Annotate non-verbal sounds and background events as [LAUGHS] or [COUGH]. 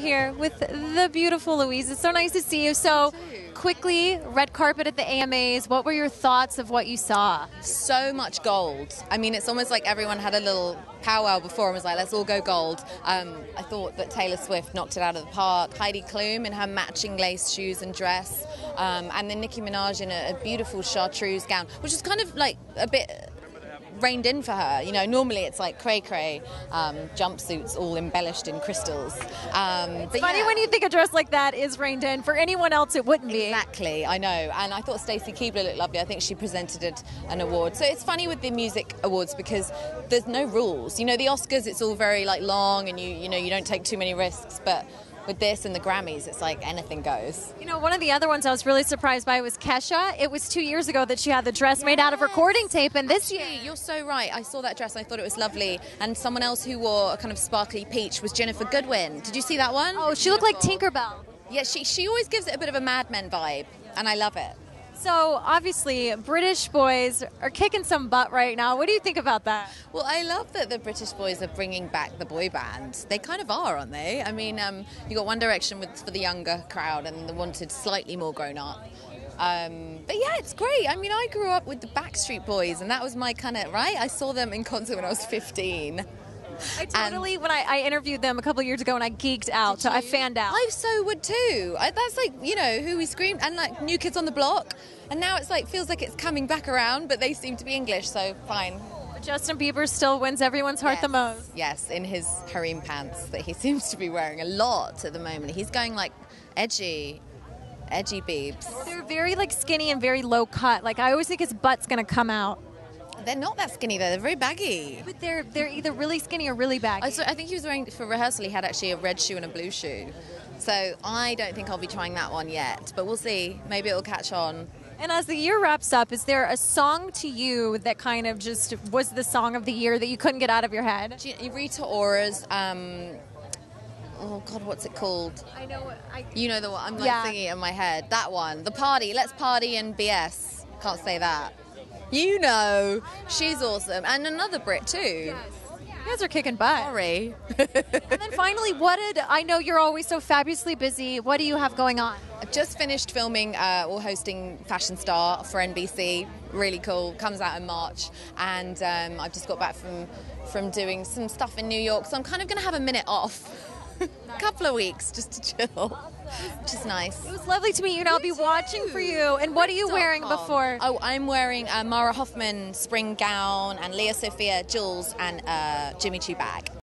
here with the beautiful Louise. It's so nice to see you. So, quickly, red carpet at the AMAs. What were your thoughts of what you saw? So much gold. I mean, it's almost like everyone had a little powwow before and was like, let's all go gold. Um, I thought that Taylor Swift knocked it out of the park. Heidi Klum in her matching lace shoes and dress. Um, and then Nicki Minaj in a, a beautiful chartreuse gown, which is kind of like a bit reined in for her. You know, normally it's like cray cray um, jumpsuits all embellished in crystals. Um, but Funny yeah. when you think a dress like that is reined in. For anyone else, it wouldn't be. Exactly, I know. And I thought Stacy Keibler looked lovely. I think she presented an award. So it's funny with the music awards because there's no rules. You know, the Oscars, it's all very like long and you you know you don't take too many risks. But with this and the Grammys, it's like anything goes. You know, one of the other ones I was really surprised by was Kesha. It was two years ago that she had the dress made out of recording tape, and this year. You're so right. I saw that dress. and I thought it was lovely. And someone else who wore a kind of sparkly peach was Ginnifer Goodwin. Did you see that one? Oh, she looked like Tinkerbell. Yeah, she she always gives it a bit of a Mad Men vibe, and I love it. So, obviously, British boys are kicking some butt right now. What do you think about that? Well, I love that the British boys are bringing back the boy band. They kind of are, aren't they? I mean, um, you got One Direction with for the younger crowd, and the wanted slightly more grown up. Um, but yeah, it's great. I mean, I grew up with the Backstreet Boys, and that was my kind of right. I saw them in concert when I was 15. I totally, when I, I interviewed them a couple years ago and I geeked out, so I fanned out. I so would too. I, that's like you know who we screamed, and like New Kids on the Block. And now it's like feels like it's coming back around, but they seem to be English, so fine. Justin Bieber still wins everyone's heart the most. Yes, in his harem pants that he [LAUGHS] seems to be wearing a lot at the moment. He's going like edgy, edgy beebs. They're very like skinny and very low cut. Like I always think his butt's gonna come out. They're not that skinny though. They're very baggy. But they're they're either really skinny or really baggy. I, saw, I think he was wearing for rehearsal. He had actually a red shoe and a blue shoe. So I don't think I'll be trying that one yet, but we'll see. Maybe it'll catch on. And as the year wraps up, is there a song to you that kind of just was the song of the year that you couldn't get out of your head? Rita Ora's. Um, oh God, what's it called? I know. I, You know the one. I'm like Yeah. singing it in my head. That one. The party. Let's party and BS. Can't say that. You know, she's awesome, and another Brit too. Yes. you guys are kicking butt. Sorry. And then finally, what did I know? You're always so fabulously busy. What do you have going on? I've just finished filming uh, or hosting Fashion Star for NBC. Really cool. Comes out in March, and um, I've just got back from from doing some stuff in New York. So I'm kind of going to have a minute off, [LAUGHS] a [LAUGHS] couple of weeks just to chill, which is nice. It was lovely to meet you, and I'll be watching for you. And what are you wearing before? Oh, I'm wearing a Mara Hoffman spring gown and Lia Sophia, jewels, and uh, Jimmy Choo bag.